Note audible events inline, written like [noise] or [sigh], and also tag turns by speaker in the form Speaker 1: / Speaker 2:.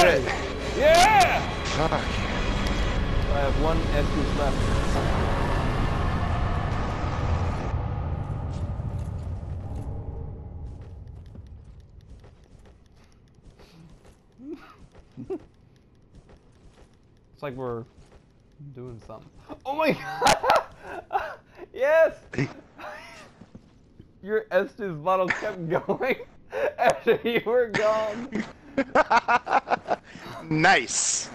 Speaker 1: shit.
Speaker 2: Yeah!
Speaker 1: Fuck.
Speaker 2: I have one Estus left. [laughs] it's like we're doing something. Oh my [laughs] god! yes! [laughs] Your Estus bottle kept going after you were gone.
Speaker 1: Nice.